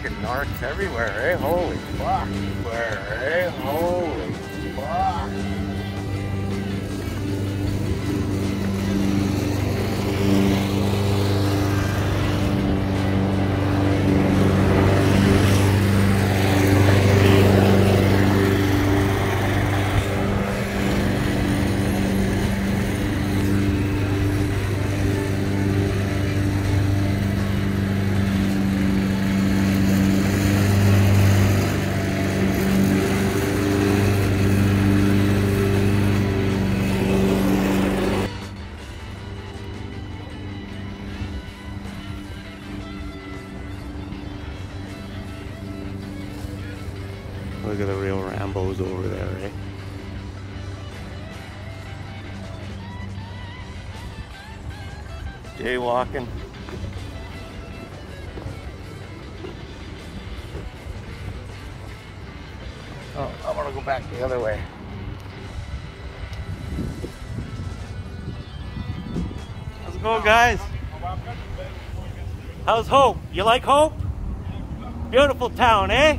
narcs everywhere, eh? Holy fuck. Where, eh? Holy fuck. Look at the real Rambos over there, eh? Jaywalking. Oh, I want to go back the other way. How's it going, guys? How's Hope? You like Hope? Beautiful town, eh?